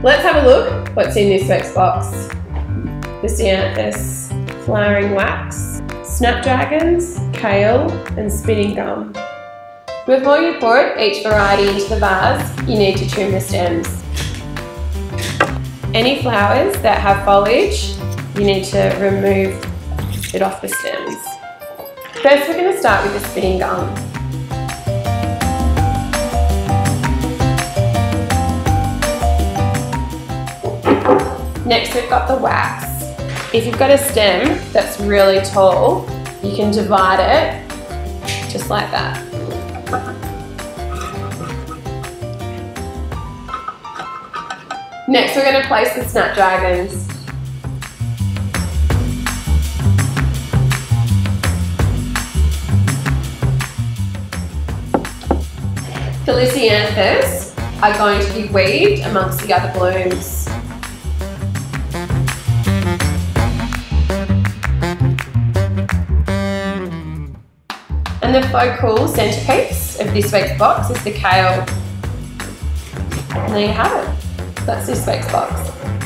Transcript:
Let's have a look what's in this week's box. Lisianthus flowering wax, snapdragons, kale and spinning gum. Before you pour each variety into the vase, you need to trim the stems. Any flowers that have foliage, you need to remove it off the stems. First we're going to start with the spinning gum. Next we've got the wax. If you've got a stem that's really tall, you can divide it just like that. Next we're going to place the snapdragons. The Lisianthus are going to be weaved amongst the other blooms. And the focal centrepiece of this week's box is the kale. And there you have it. That's this week's box.